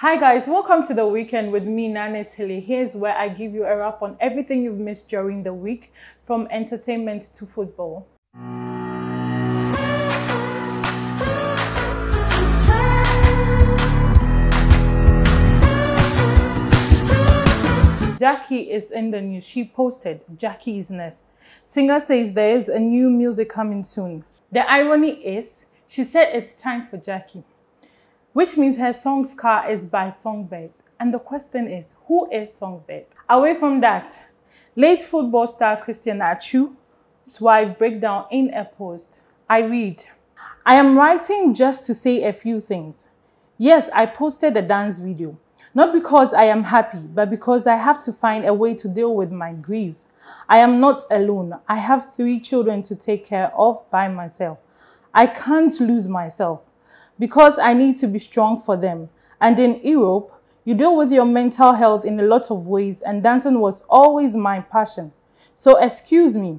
Hi guys, welcome to the weekend with me, Nana Tilly. Here's where I give you a wrap on everything you've missed during the week, from entertainment to football. Jackie is in the news. She posted Jackie's Nest. Singer says there is a new music coming soon. The irony is, she said it's time for Jackie, which means her song Scar is by Songbird. And the question is, who is Songbird? Away from that, late football star Christian Atsu's wife breakdown in a post. I read, I am writing just to say a few things. Yes, I posted a dance video. Not because I am happy, but because I have to find a way to deal with my grief. I am not alone. I have three children to take care of by myself. I can't lose myself because I need to be strong for them. And in Europe, you deal with your mental health in a lot of ways, and dancing was always my passion. So excuse me,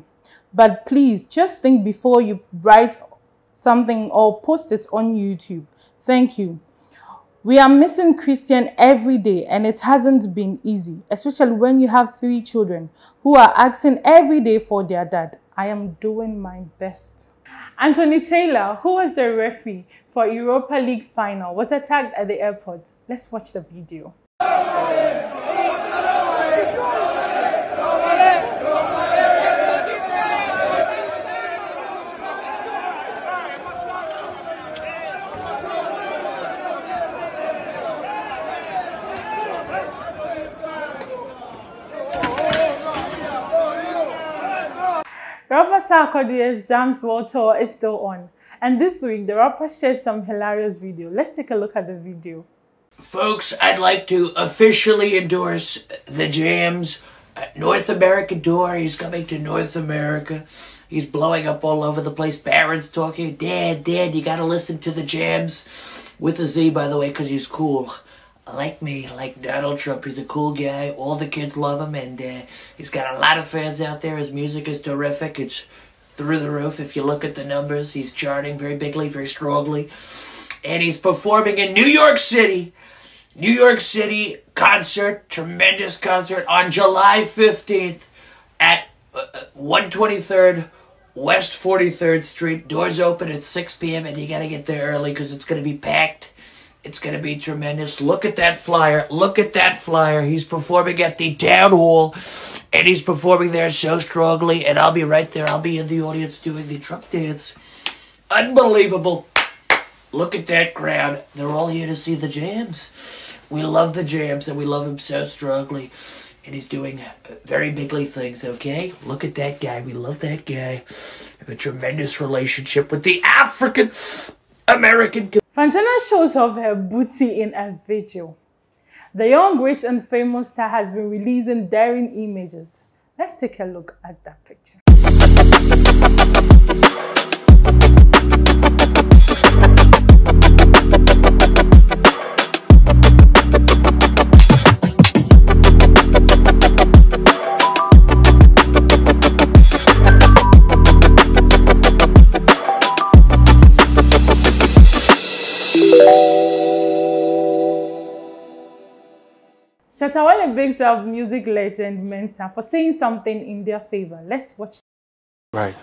but please just think before you write something or post it on YouTube. Thank you. We are missing Christian every day and it hasn't been easy, especially when you have three children who are asking every day for their dad. I am doing my best. Anthony Taylor, who was the referee for Europa League final, was attacked at the airport. Let's watch the video. Rapper Sarkodie's Jamz World Tour is still on. And this week, the rapper shared some hilarious video. Let's take a look at the video. Folks, I'd like to officially endorse the Jamz North American tour. He's coming to North America. He's blowing up all over the place. Parents talking, Dad, Dad, you gotta listen to the Jamz. With a Z, by the way, because he's cool like me, like Donald Trump. He's a cool guy. All the kids love him, and uh, he's got a lot of fans out there. His music is terrific. It's through the roof. If you look at the numbers, he's charting very bigly, very strongly, and he's performing in New York City. New York City concert, tremendous concert on July 15th at uh, 123rd West 43rd Street. Doors open at 6 p.m. and you gotta get there early because it's gonna be packed. It's going to be tremendous. Look at that flyer. Look at that flyer. He's performing at the Town Hall, and he's performing there so strongly, and I'll be right there. I'll be in the audience doing the Trump dance. Unbelievable. Look at that crowd. They're all here to see the jams. We love the jams, and we love him so strongly. And he's doing very bigly things, okay? Look at that guy. We love that guy. Have a tremendous relationship with the African American Fantana shows off her booty in a video. The young, rich, and famous star has been releasing daring images. Let's take a look at that picture. Shatta Wale bigs up music legend Mensa for saying something in their favor. Let's watch. Right.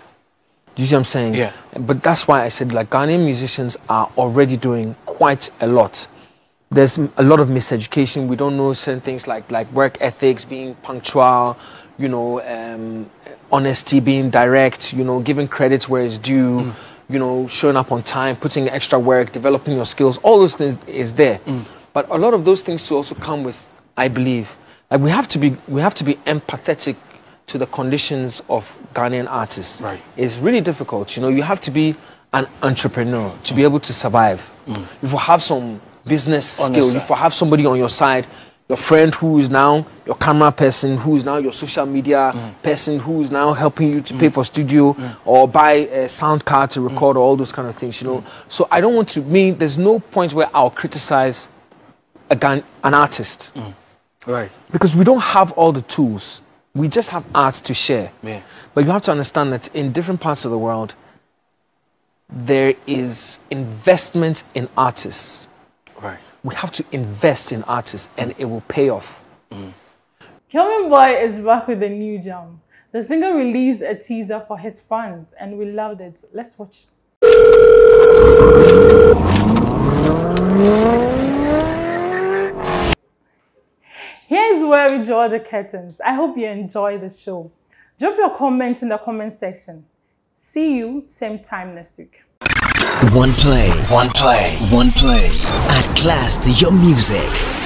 Do you see what I'm saying? Yeah. But that's why I said like Ghanaian musicians are already doing quite a lot. There's a lot of miseducation. We don't know certain things like like work ethics, being punctual, you know, um, honesty, being direct, you know, giving credit where it's due, mm. you know, showing up on time, putting extra work, developing your skills. All those things is there. Mm. But a lot of those things to also come with I believe. Like we have to be we have to be empathetic to the conditions of Ghanaian artists. Right. It's really difficult. You know, you have to be an entrepreneur to be able to survive. Mm. If you have some business On skill, if you have somebody on your side, your friend who is now your camera person, who is now your social media mm. person, who is now helping you to mm. pay for studio mm. or buy a sound card to record mm. all those kind of things, you know. Mm. So I don't want to me there's no point where I'll criticize a, an artist. Right. Because we don't have all the tools. We just have arts to share. Yeah. But you have to understand that in different parts of the world, there is investment in artists. Right. we have to invest in artists and it will pay off. Mm. Kelvyn Boy is back with a new jam. The singer released a teaser for his fans and we loved it. Let's watch. Here's where we draw the curtains. I hope you enjoy the show. Drop your comment in the comment section. See you same time next week. One play, one play, one play. Add class to your music.